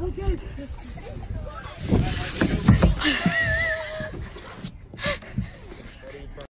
Okay.